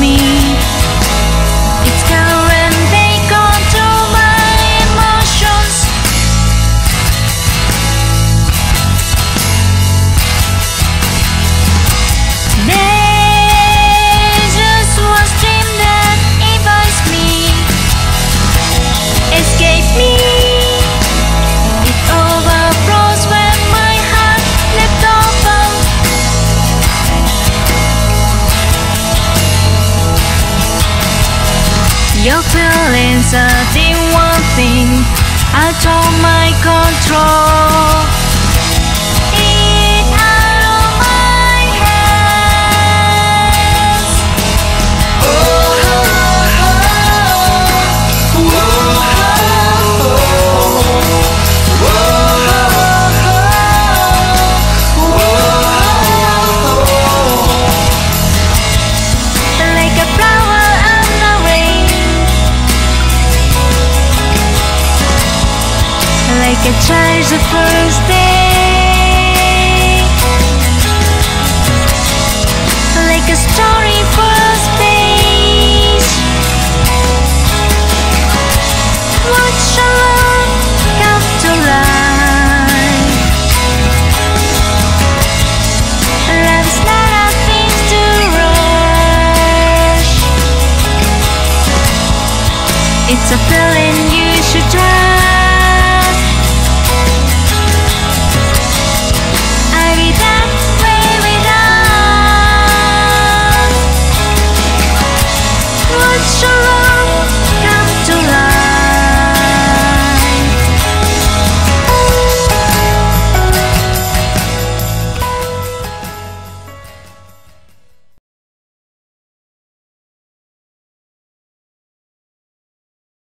me. Your feelings are the one thing out of my control. Like a child's first day. Like a story first page. Watch a love come to life. Love's not a thing to rush. It's a feeling you should trust. Your